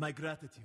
My gratitude.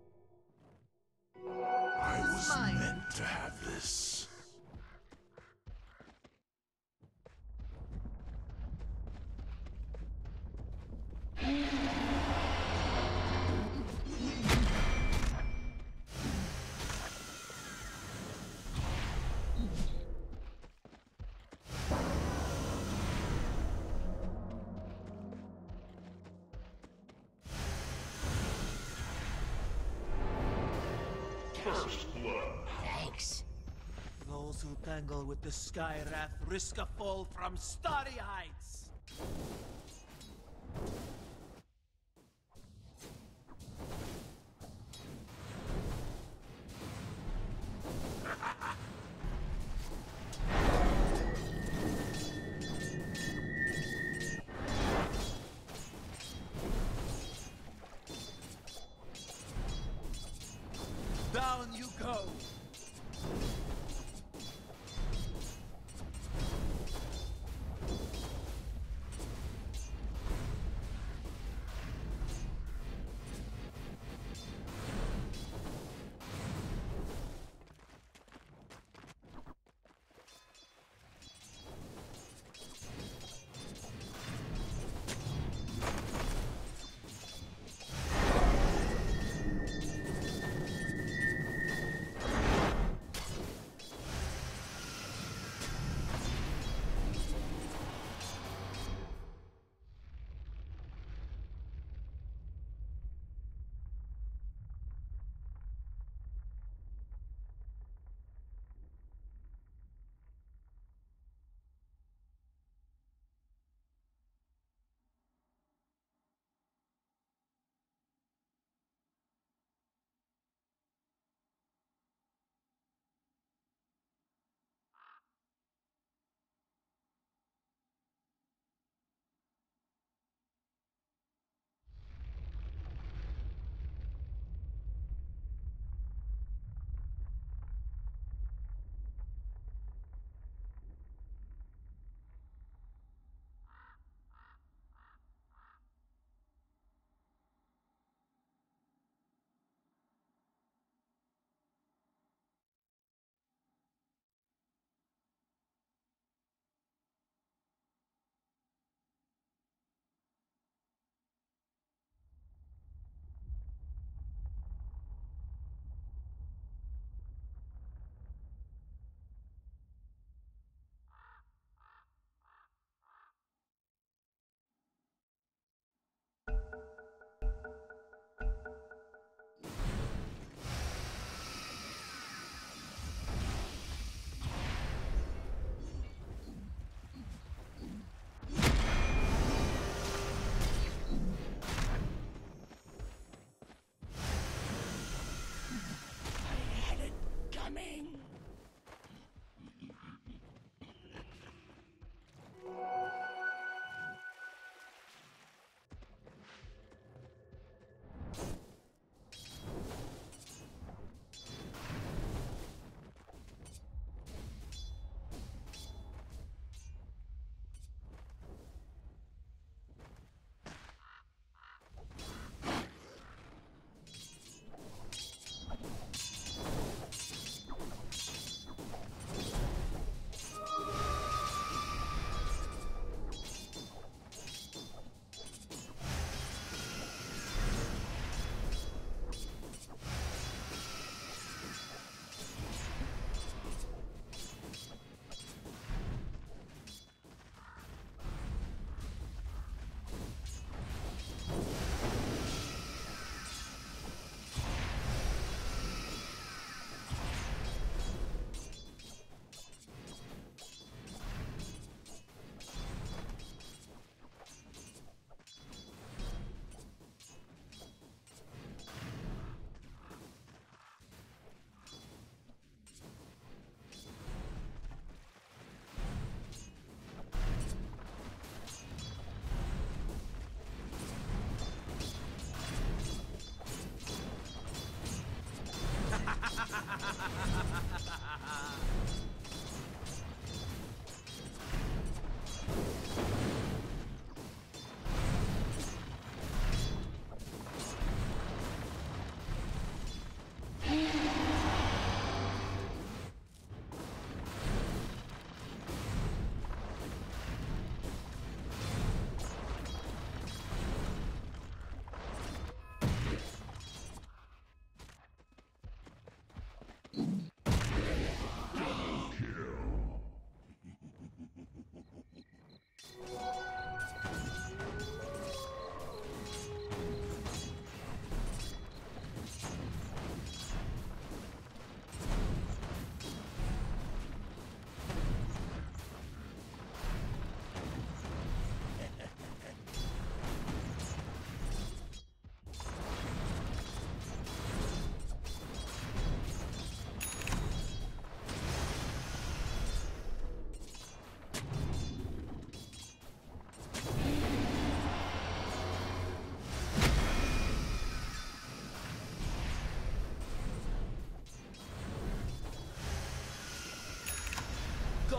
To have this. First blood. Those who tangle with the Sky Wrath risk a fall from starry heights.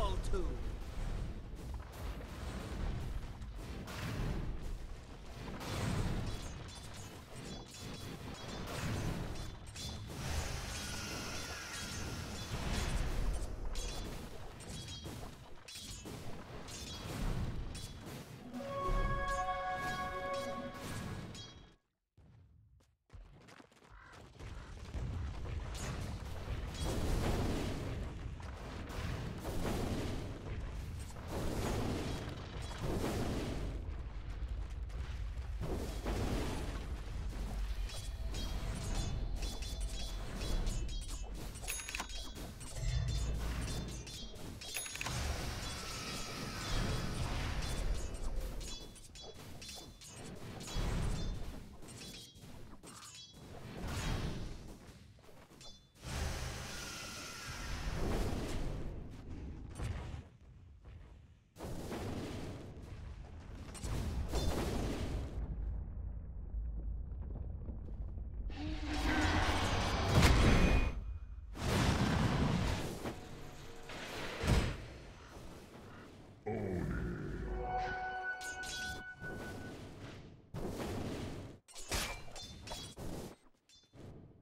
fall to.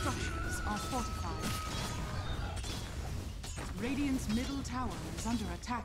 Structures are fortified. Radiant's middle tower is under attack.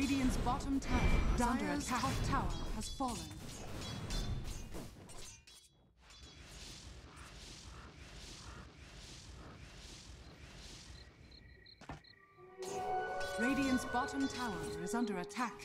Radiant's bottom tower is under attack. top tower has fallen. Radiant's bottom tower is under attack.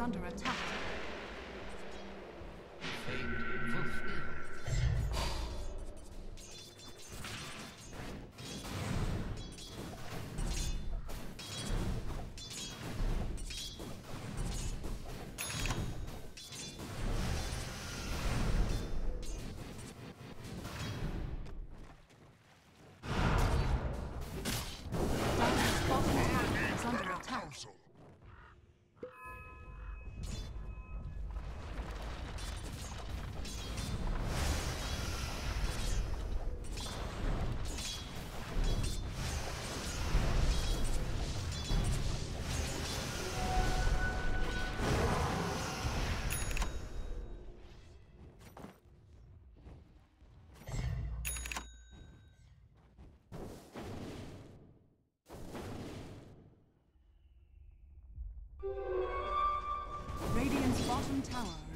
Under attack.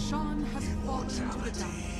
Roshan has fallen to the dark.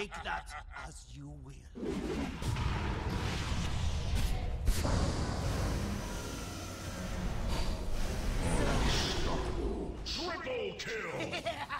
Take that as you will. Triple kill!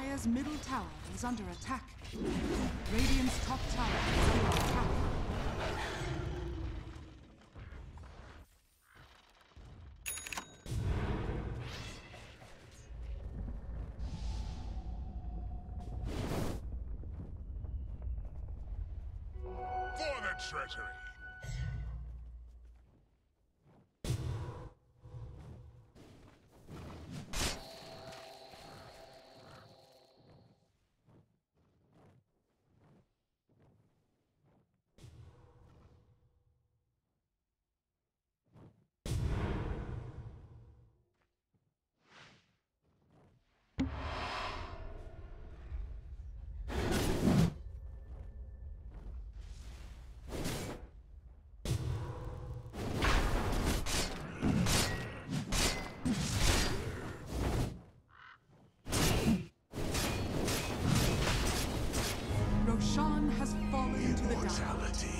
Dire's middle tower is under attack. Radiant's top tower is under attack. For the treasury. Has fallen to the.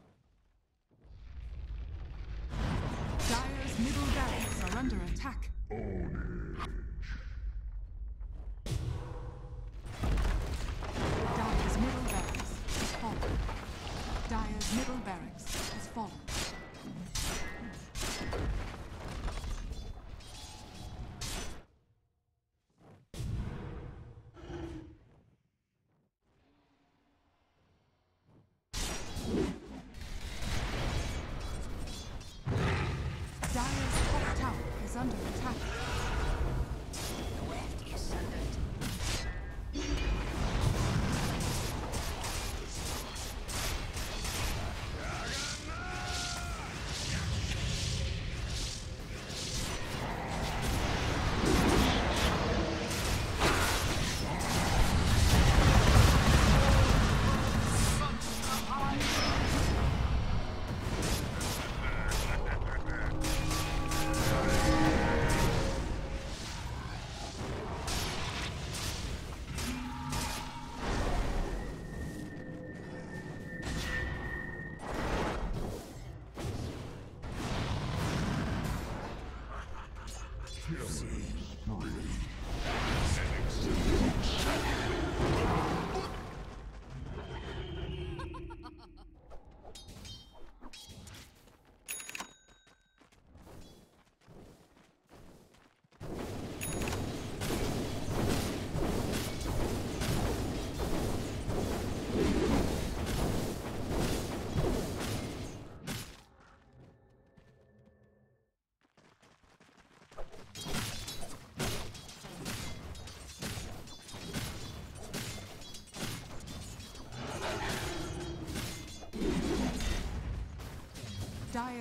Is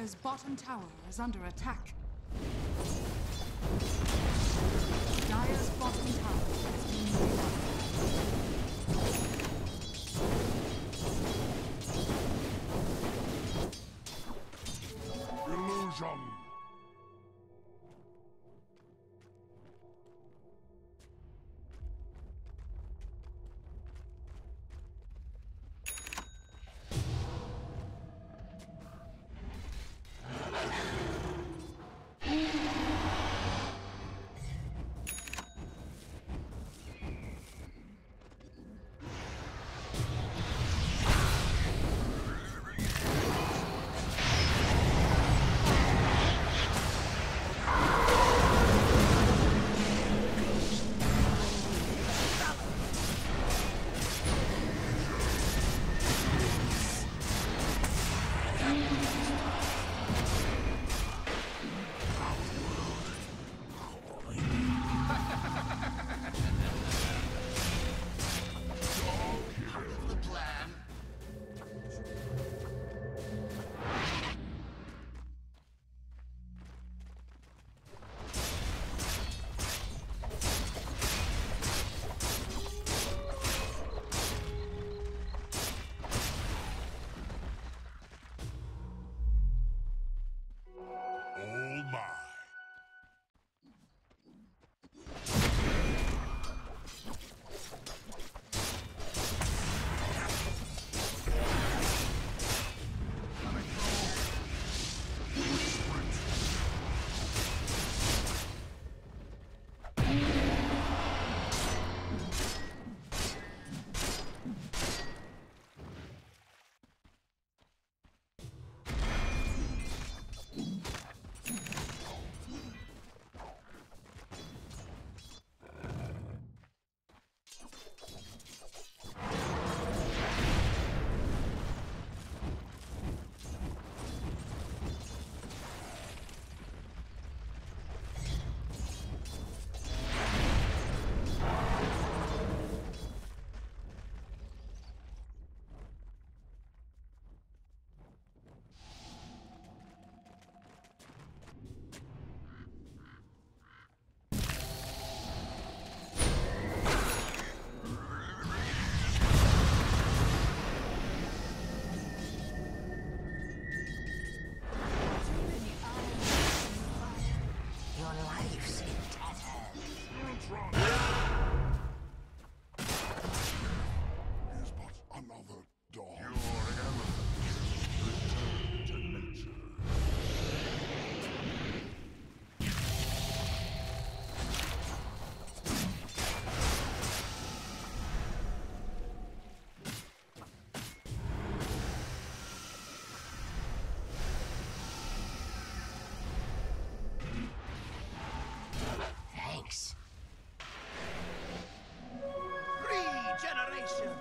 Dire's bottom tower is under attack. Dire's bottom tower has been. Illusion. nation.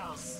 house.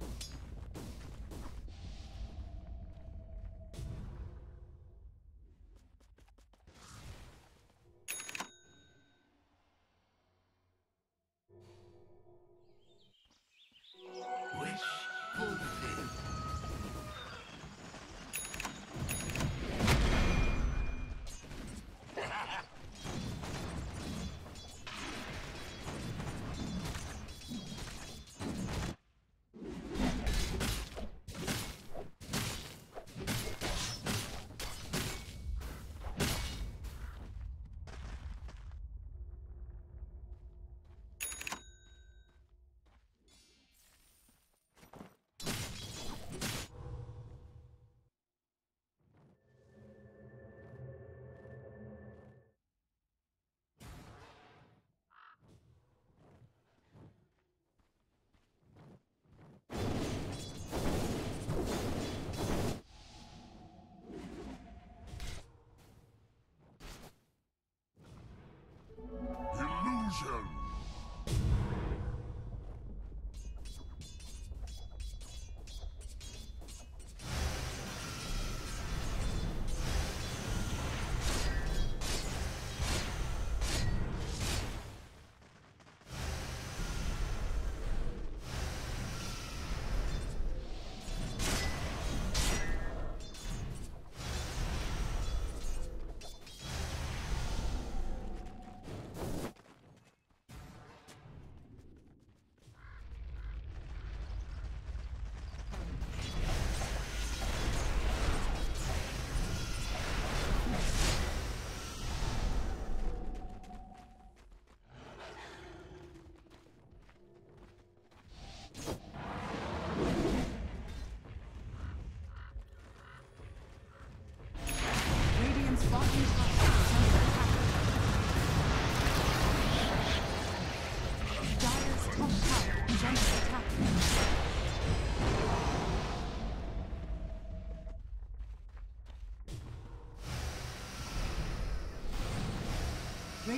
Illusion.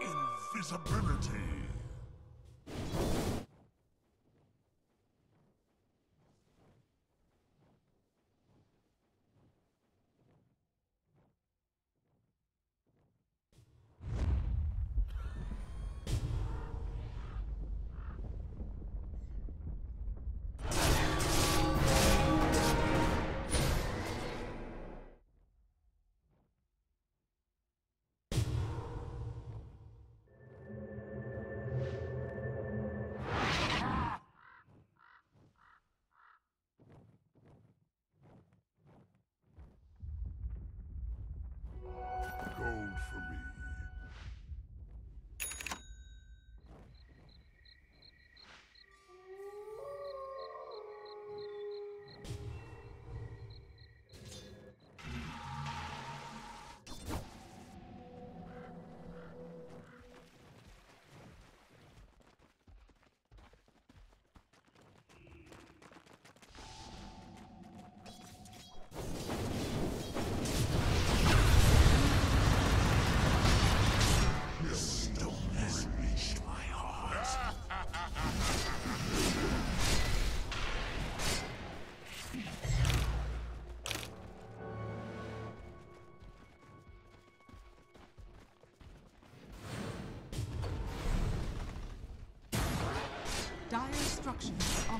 Invisibility. instructions are.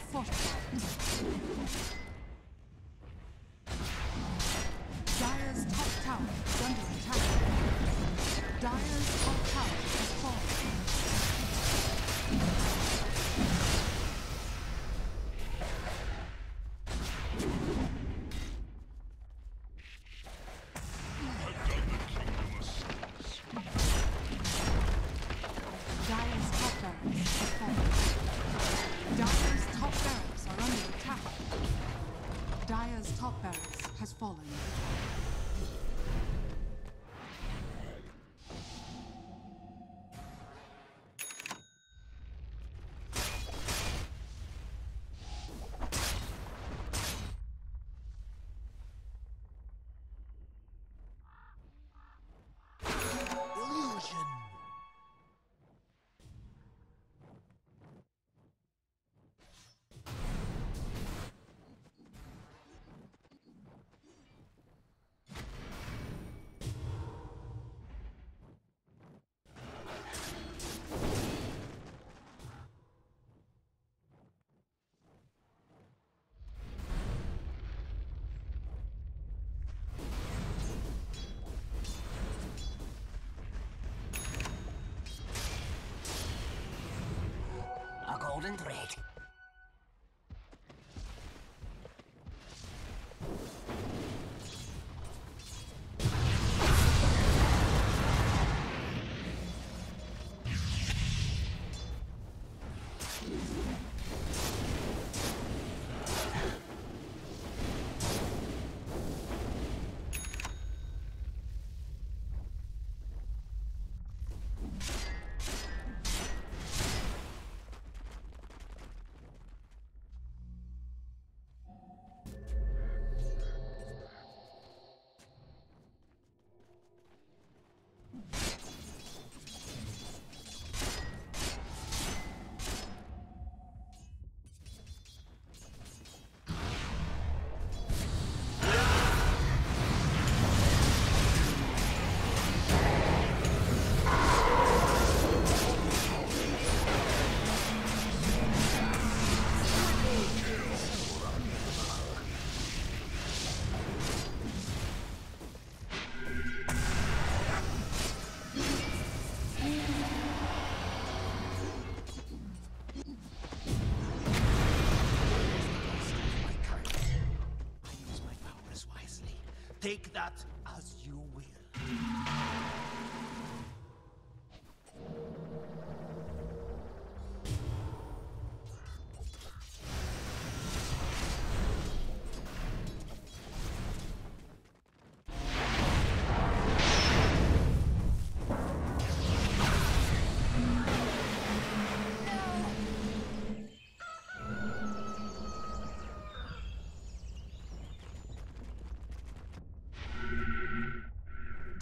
golden thread.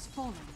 has fallen.